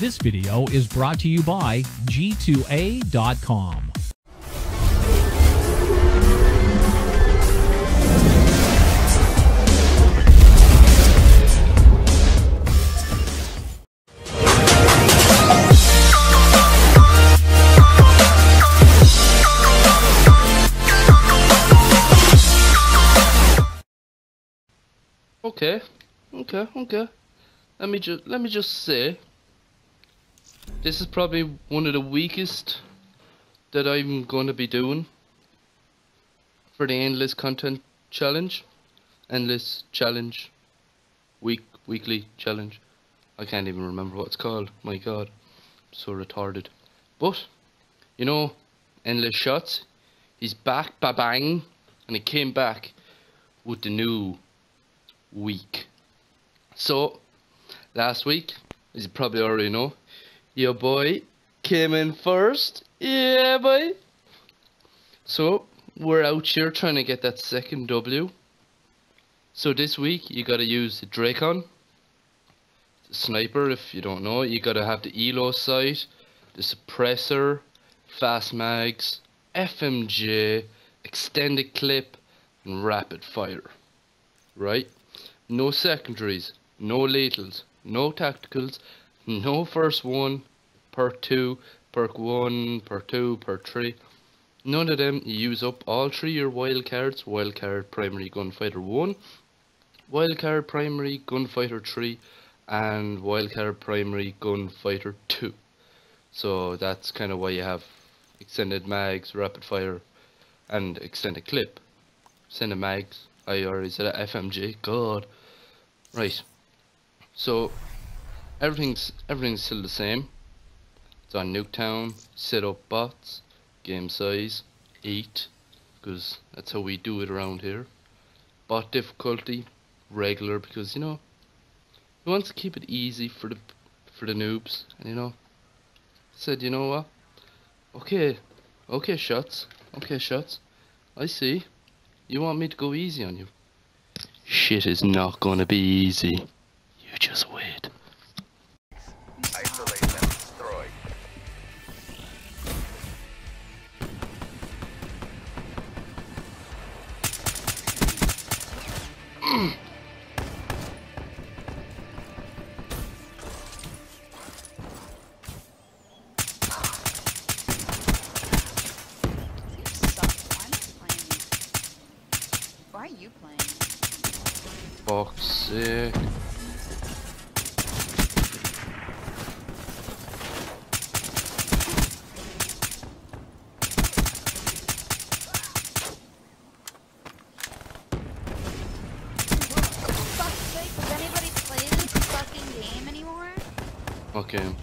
This video is brought to you by G2A.com. Okay, okay, okay. Let me just let me just say, this is probably one of the weakest that I'm going to be doing for the endless content challenge, endless challenge, week weekly challenge. I can't even remember what it's called. My God, I'm so retarded. But you know, endless Shotz. He's back, ba bang, and he came back with the new week. So, last week, as you probably already know, your boy came in first. Yeah, boy. So, we're out here trying to get that second W. So this week, you gotta use the Drakon, the Sniper, if you don't know. You gotta have the Elo sight, the Suppressor, Fast Mags, FMJ, Extended Clip, and Rapid Fire. Right? no secondaries, no lethals, no tacticals, no first one, perk two, perk one, perk two, perk three. None of them. Use up all three your wild cards. Wild card primary gunfighter one, wild card primary gunfighter three, and wild card primary gunfighter two. So that's kind of why you have extended mags, rapid fire, and extended clip. Extended mags. I already said FMJ. God. Right. So everything's everything's still the same. It's on Nuketown, set up bots, game size, 8, because that's how we do it around here. Bot difficulty, regular, because you know, he wants to keep it easy for the for the noobs, and you know, said, you know what? Okay, okay, Shotz, okay, Shotz. I see. You want me to go easy on you? Shit is not gonna be easy. You just wait. Why are? Fuck's sake. For fuck's sake, does anybody play this fucking game anymore? Okay. What the free? What fucking game is this?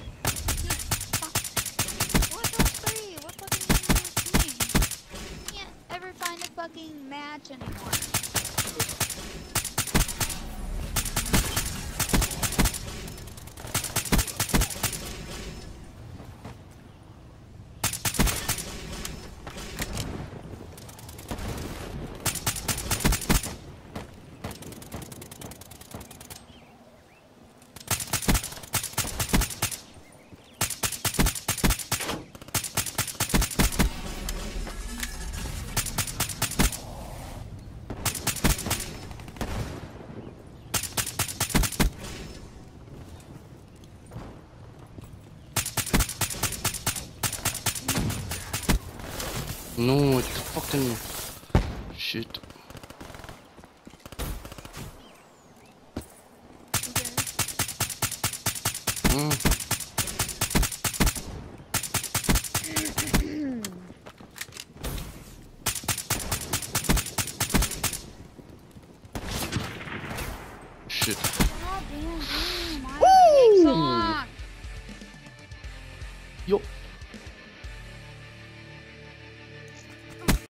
Can't ever find a fucking match anymore. No, it's fucking shit. Mm.